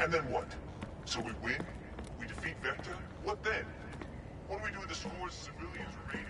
And then what? So we win? We defeat Vekta? What then? What do we do with the scores civilians raiding?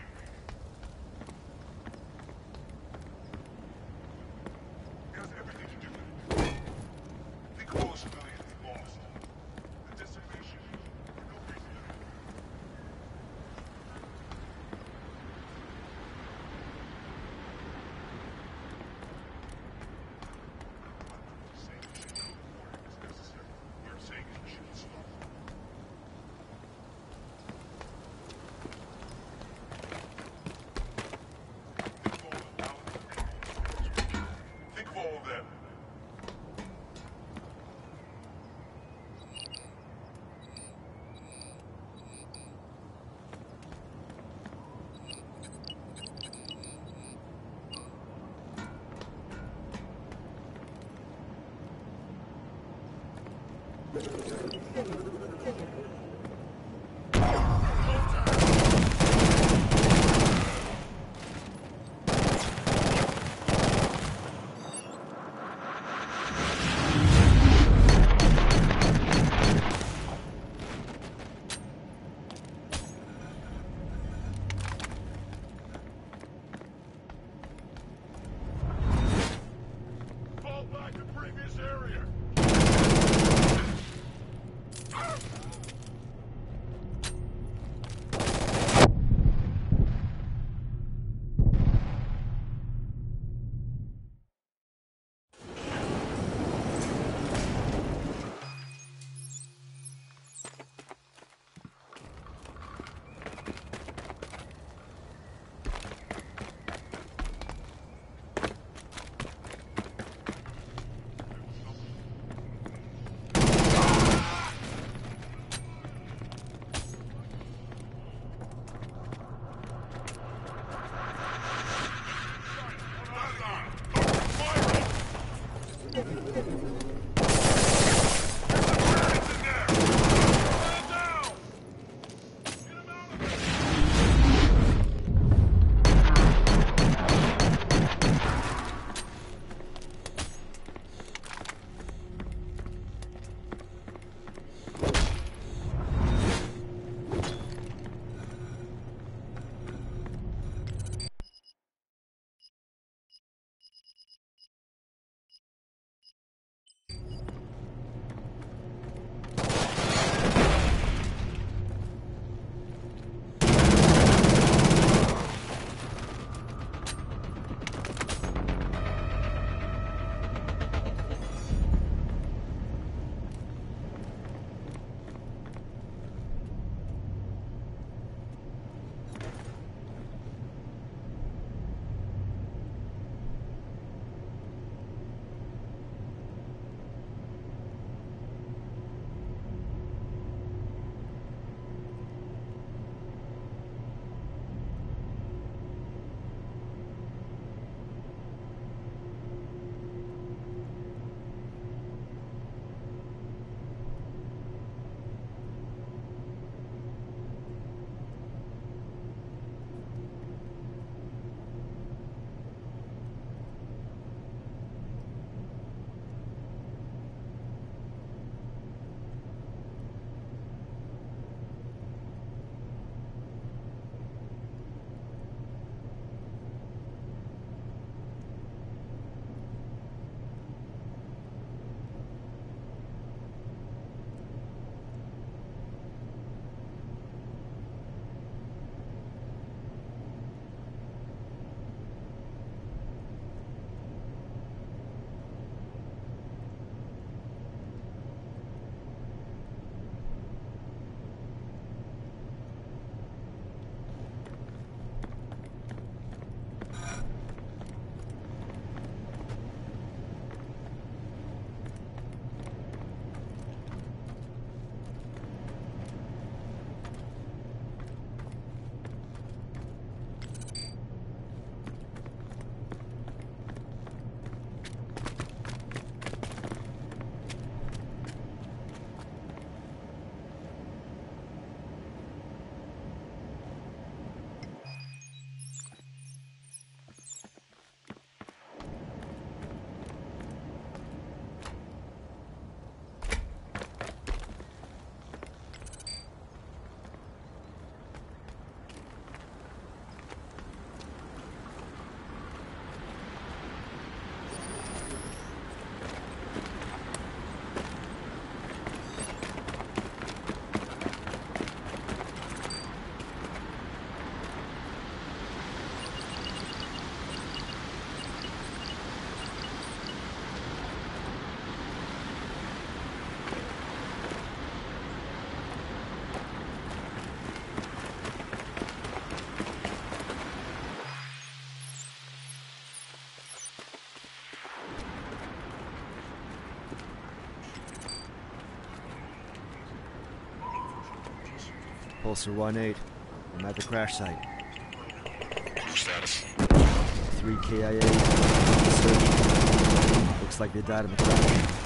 Pulsar 1-8. I'm at the crash site. Status. 3 KIA. Looks like they died in the crash.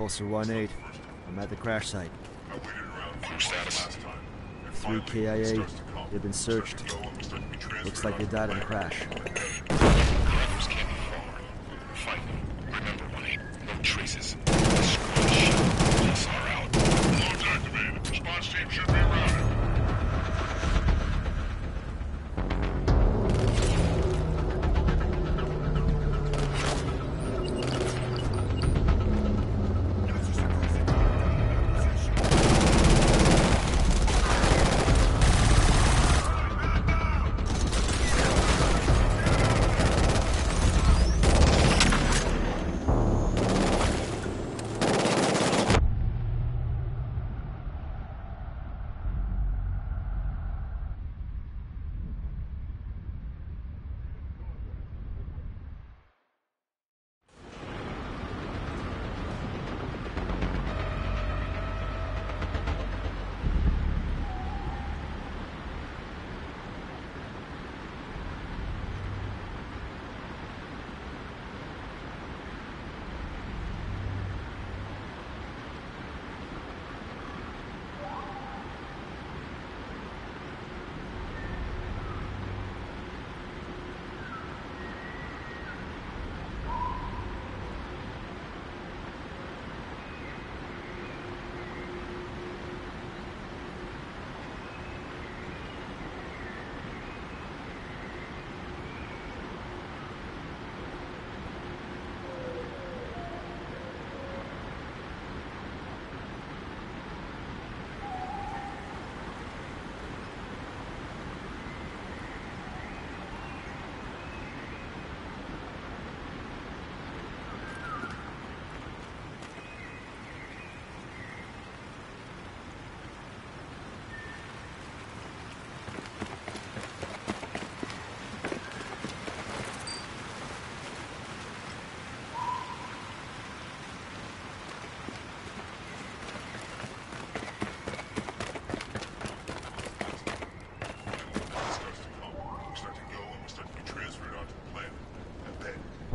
Pulsar 1-8. I'm at the crash site. Status. 3 KIA. They've been searched. Looks like they died in the crash.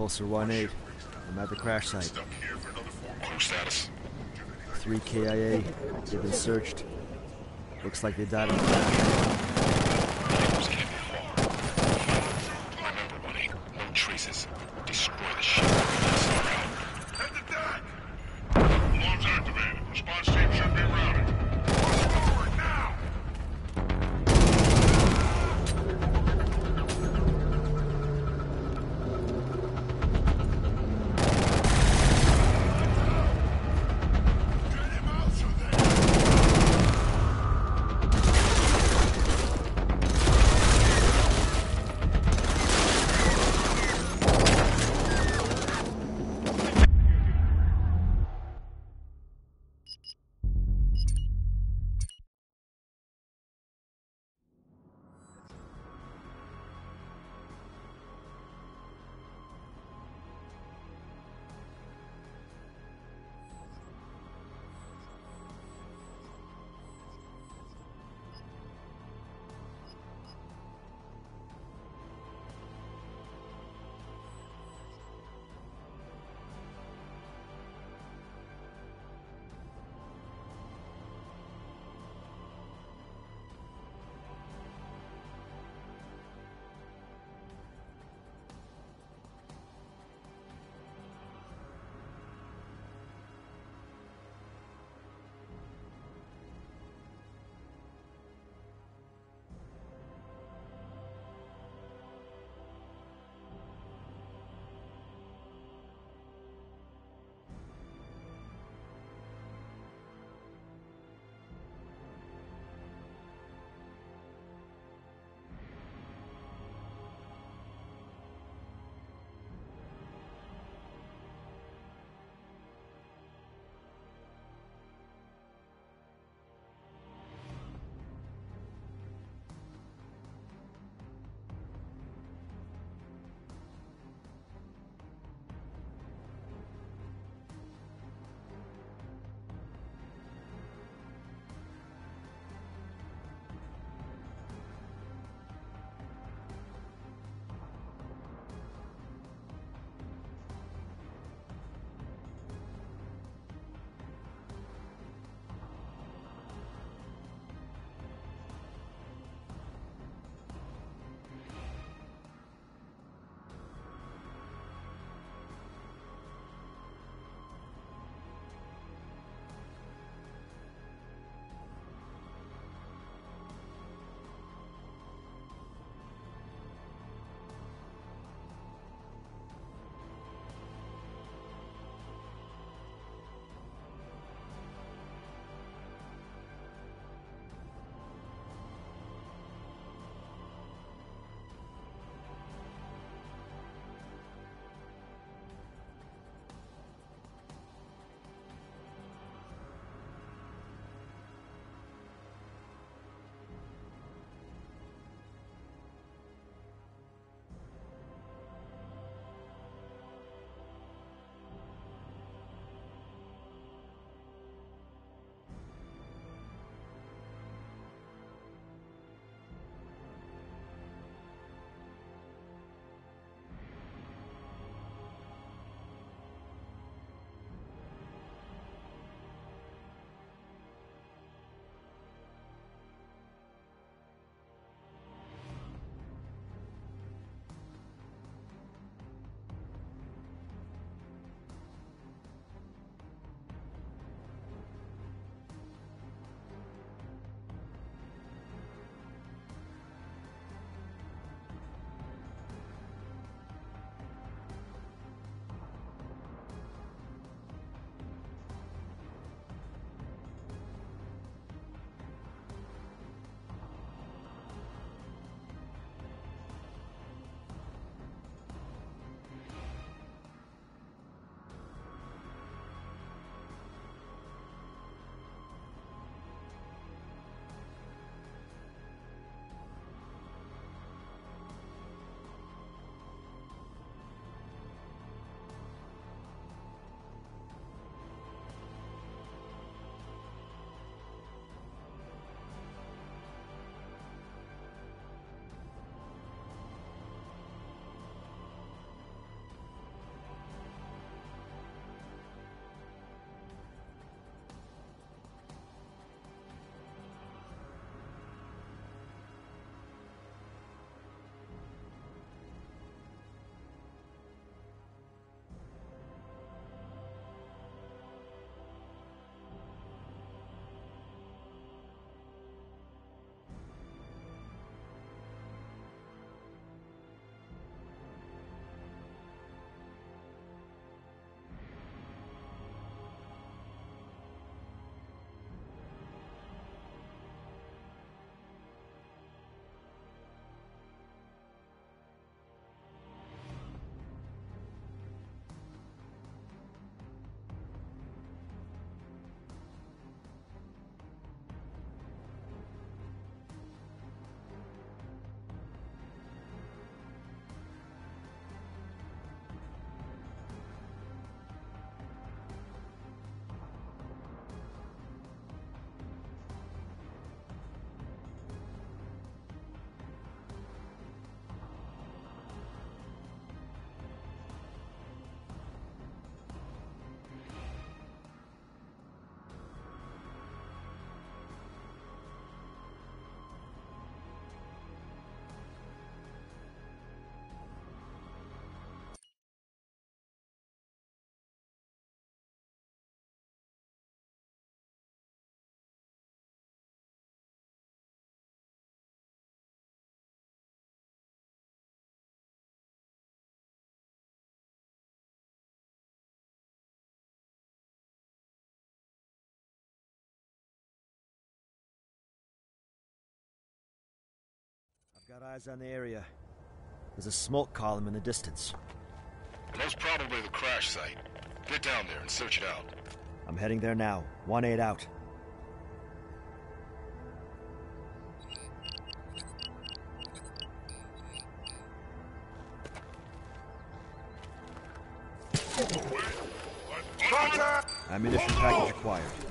Pulsar 1-8. I'm at the crash site. Stuck here for another four. Crew status. 3 KIA. They've been searched. Looks like they died on the crash. I've got eyes on the area. There's a smoke column in the distance. Most probably the crash site. Get down there and search it out. I'm heading there now. 1-8 out. Ammunition package acquired.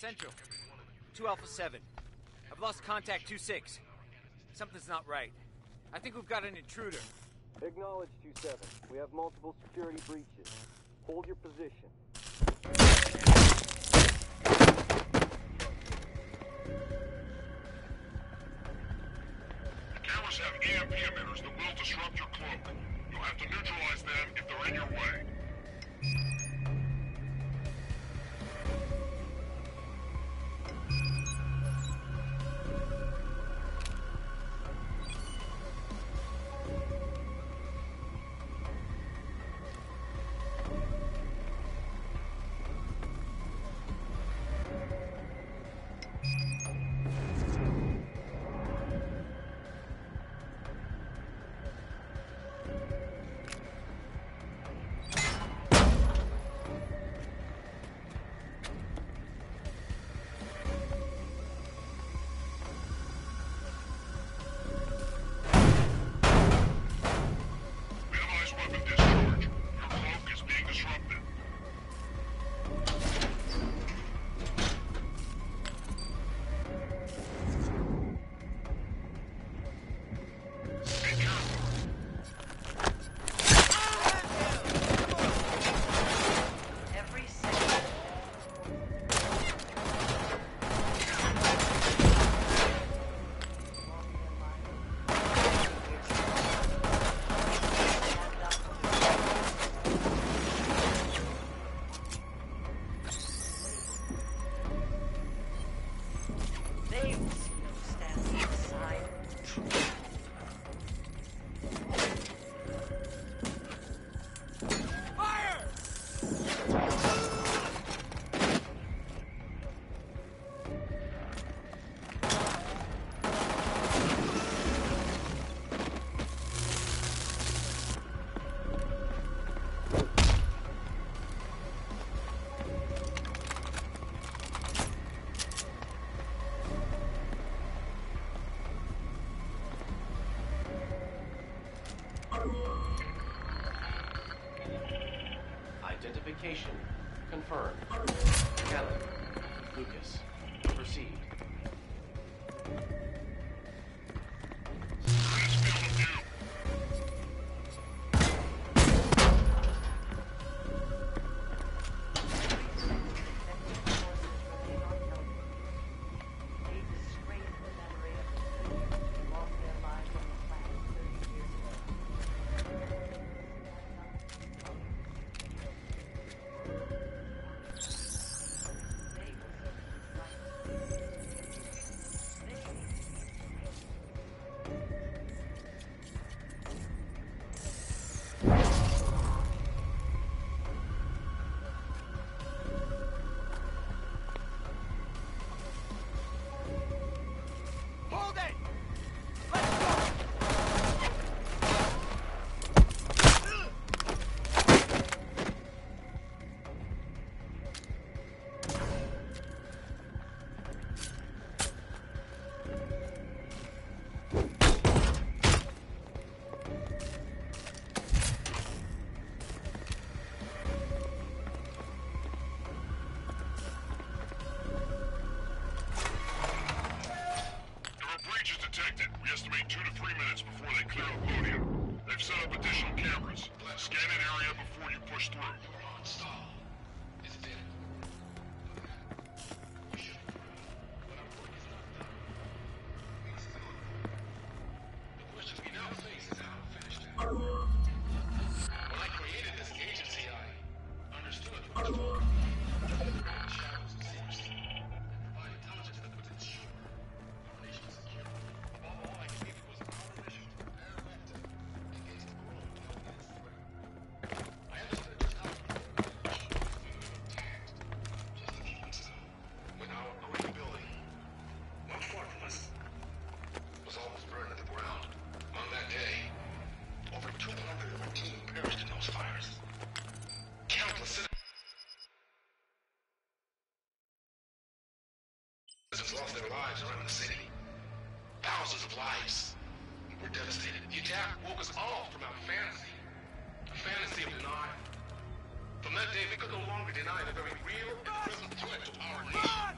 Central. 2 Alpha 7. I've lost contact 2-6. Something's not right. I think we've got an intruder. Acknowledge 2-7. We have multiple security breaches. Hold your position. The cameras have EMP emitters that will disrupt your cloak. You'll have to neutralize them if they're in your way. Identification confirmed. lost their lives around the city. Thousands of lives. We're devastated. The attack woke us all from our fantasy. A fantasy of denial. From that day, we could no longer deny the very real and present threat to our nation.